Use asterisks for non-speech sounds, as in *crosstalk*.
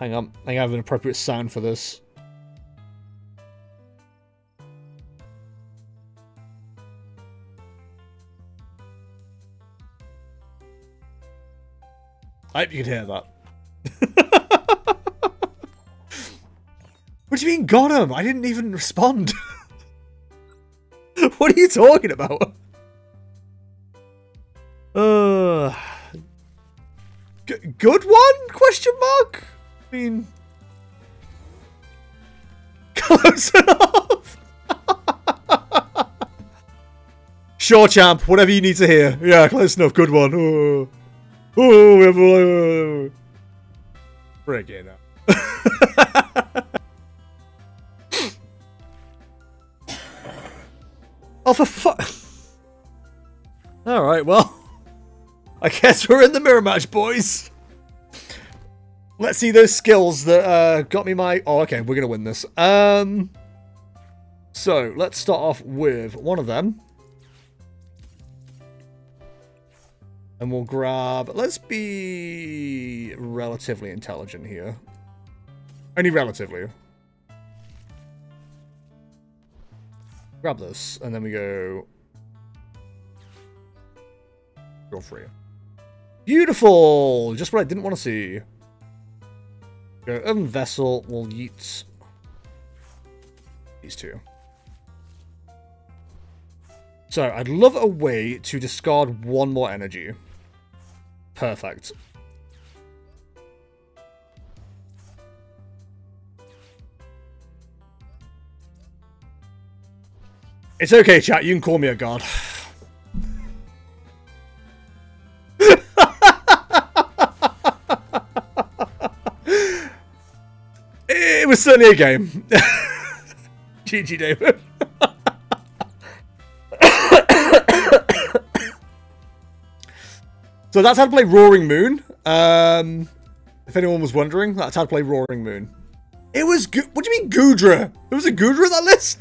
hang on. I think I have an appropriate sound for this. I hope you can hear that. *laughs* what do you mean got him? I didn't even respond. *laughs* what are you talking about? Uh, good one? Question mark? Mean, *laughs* close enough. *laughs* sure, champ. Whatever you need to hear. Yeah, close enough. Good one. Oh, oh, we have a break it now. *laughs* oh, for fuck. All right. Well. I guess we're in the mirror match, boys. Let's see those skills that uh, got me my... Oh, okay, we're going to win this. Um, so, let's start off with one of them. And we'll grab... Let's be relatively intelligent here. Only relatively. Grab this, and then we go... Go free. Beautiful! Just what I didn't want to see. Go Earthen Vessel, we'll yeet these two. So, I'd love a way to discard one more energy. Perfect. It's okay, chat. You can call me a god. Was certainly a game. *laughs* GG, David. *coughs* so that's how to play Roaring Moon. Um, if anyone was wondering, that's how to play Roaring Moon. It was. What do you mean, Goodra? There was a Goodra in that list?